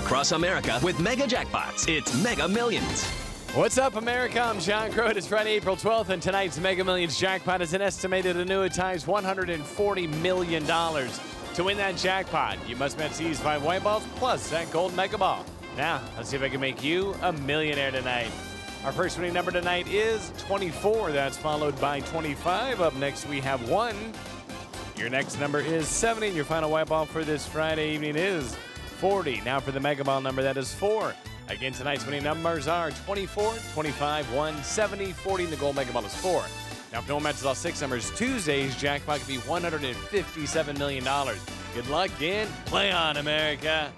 across America with mega jackpots. It's Mega Millions. What's up, America? I'm John Crow. It's Friday, April 12th, and tonight's Mega Millions jackpot is an estimated annuitized $140 million. To win that jackpot, you must bet these five white balls plus that gold mega ball. Now, let's see if I can make you a millionaire tonight. Our first winning number tonight is 24. That's followed by 25. Up next, we have one. Your next number is 70, and your final white ball for this Friday evening is 40. Now for the mega ball number, that is 4. Again, tonight's winning numbers are 24, 25, 1, 70, 40, and the gold mega ball is 4. Now, if no one matches all six numbers, Tuesday's jackpot could be $157 million. Good luck and play on, America.